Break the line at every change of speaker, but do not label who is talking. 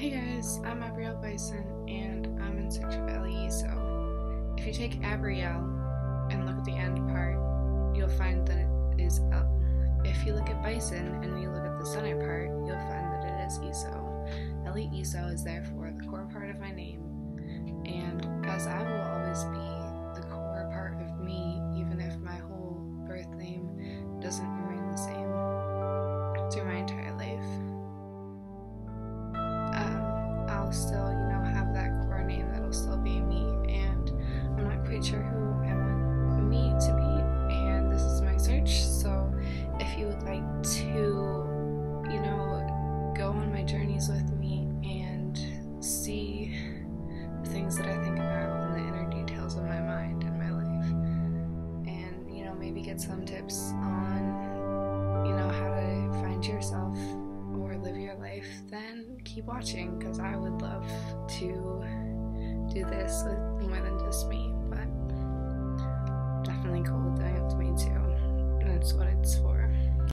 Hey guys, I'm Abrielle Bison and I'm in search of Ellie So, if you take Abrielle and look at the end part, you'll find that it is. If you look at Bison and you look at the center part, you'll find that it is Eso. Ellie Eso is therefore the core part of my name, sure who I want me to be, and this is my search. So, if you would like to, you know, go on my journeys with me and see the things that I think about and the inner details of my mind and my life, and you know, maybe get some tips on, you know, how to find yourself or live your life, then keep watching because I would love to do this with Michael.